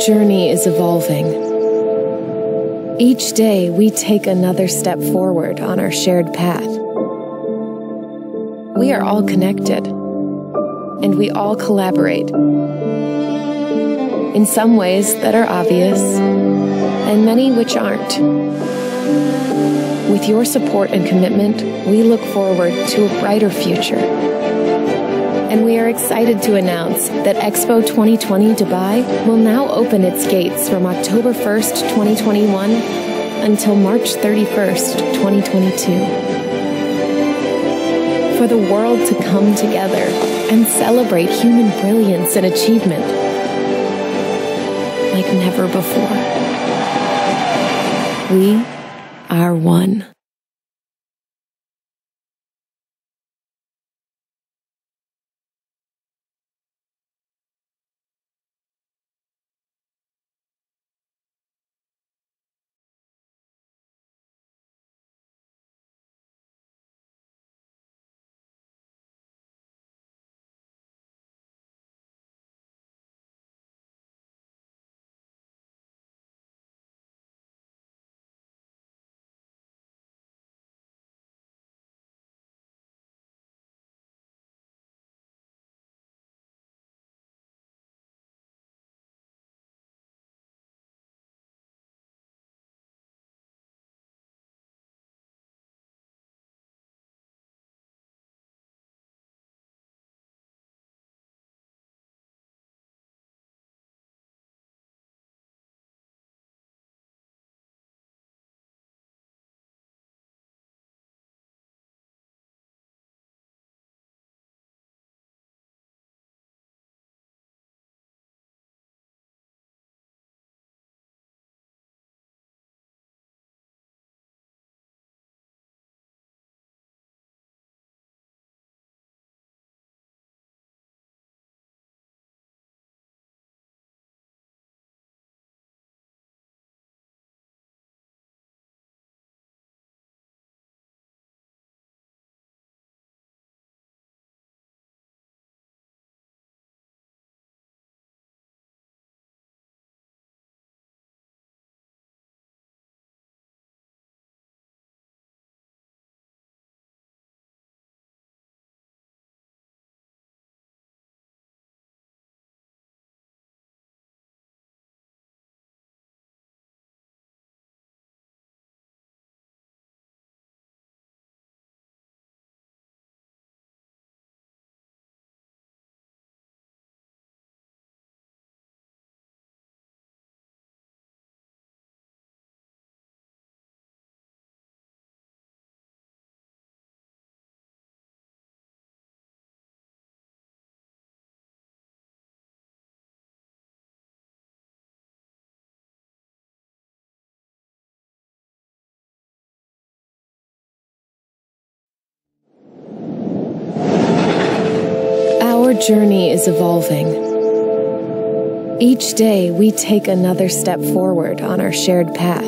journey is evolving. Each day, we take another step forward on our shared path. We are all connected, and we all collaborate. In some ways that are obvious, and many which aren't. With your support and commitment, we look forward to a brighter future and we are excited to announce that Expo 2020 Dubai will now open its gates from October 1st, 2021 until March 31st, 2022. For the world to come together and celebrate human brilliance and achievement like never before. We are one. Journey is evolving. Each day, we take another step forward on our shared path.